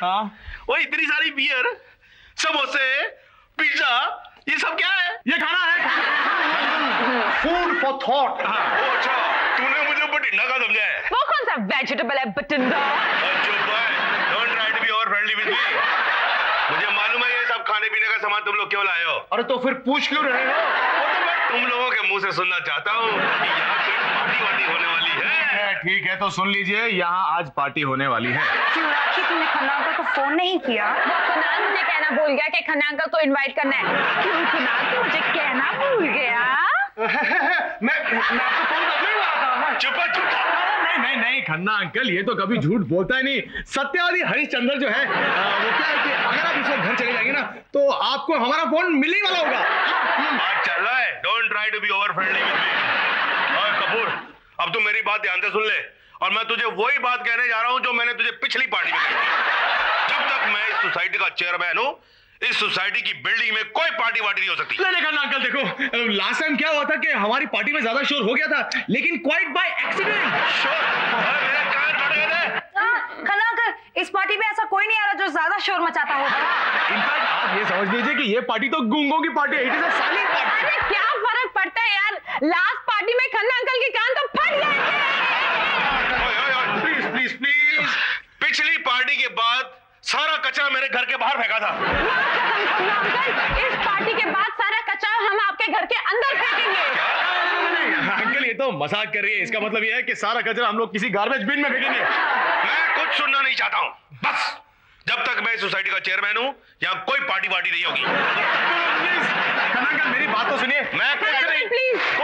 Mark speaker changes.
Speaker 1: हाँ।
Speaker 2: वो इतनी सारी बियर समोसे पिज्जा ये सब क्या है?
Speaker 1: ये खाना है।
Speaker 3: फ़ूड फॉर थॉट
Speaker 2: अच्छा तूने मुझे बटिंडा का समझा है।
Speaker 4: वो कौन सा वेजिटेबल है Bathinda?
Speaker 2: Don't try to be over friendly with me मुझे मालूम है ये सब खाने पीने का सामान तुम लोग क्यों लाए हो।
Speaker 3: अरे तो फिर पूछ क्यों रहे हो?
Speaker 2: तुम लोगों के मुँह से सुनना चाहता हूँ यहाँ पार्टी वार्टी होने वाली है।
Speaker 1: ठीक है तो सुन लीजिए यहाँ आज पार्टी होने वाली है।
Speaker 5: क्यों राखी तूने खन्ना अंकल को फ़ोन नहीं किया?
Speaker 4: वो मुझे कहना भूल गया कि खन्ना अंकल को इनवाइट करना है। क्यों तू मुझे कहना भूल गया?
Speaker 3: मैं मैं आपको फ़ोन करने ही वाला था
Speaker 2: चुप चुप
Speaker 1: नहीं नहीं नहीं खन्ना अंकल ये तो कभी झूठ बोलता ही नहीं। सत्यवादी हरिश्चंद्र जो है आ, वो क्या है कि अगर आप इस वक्त घर चले जाएँगे ना तो आपको हमारा फ़ोन मिलने वाला होगा।
Speaker 2: आज चल रहा है। Don't try to be over friendly with me और कपूर अब तू मेरी बात ध्यान से सुन ले। और मैं तुझे वही बात कहने जा रहा हूँ जो मैंने तुझे पिछली पार्टी में कही। जब तक मैं इस सोसाइटी का चेयरमैन हूँ इस सोसाइटी की बिल्डिंग में कोई पार्टी वार्टी नहीं हो सकती।
Speaker 1: नहीं नहीं खन्ना अंकल देखो लास्ट टाइम क्या हुआ था कि हमारी पार्टी में ज़्यादा शोर हो गया था लेकिन क्वाइट बाय एक्सीडेंट
Speaker 2: शोर? और मेरे कान फट गए थे।
Speaker 5: हाँ, खन्ना अंकल इस पार्टी में ऐसा कोई नहीं आ रहा जो ज़्यादा शोर मचाता होगा
Speaker 1: आप ये समझ लीजिए कि ये पार्टी तो गूंगों की पार्टी है। It is a silent party.
Speaker 4: अरे क्या फ़र्क पड़ता है यार? लास्ट पार्टी में खन्ना अंकल के कान तो फट गए। थे
Speaker 2: ओए, ओए, ओए, प्लीज़ प्लीज़ प्लीज़ पिछली पार्टी के बाद सारा कचरा मेरे घर के बाहर फेंका था।
Speaker 4: इस पार्टी के बाद सारा कचरा हम आपके घर के अंदर फेंकेंगे।
Speaker 1: अंकल ये तो मज़ाक कर रही है। इसका मतलब ये है कि सारा कचरा हम लोग किसी गार्बेज बिन में फेंकेंगे।
Speaker 2: मैं कुछ सुनना नहीं चाहता हूँ। बस। जब तक मैं सोसाइटी का चेयरमैन हूँ यहाँ कोई पार्टी वार्टी नहीं होगी
Speaker 1: मेरी बात तो सुनिए
Speaker 2: मैं कुछ नहीं
Speaker 4: प्लीज़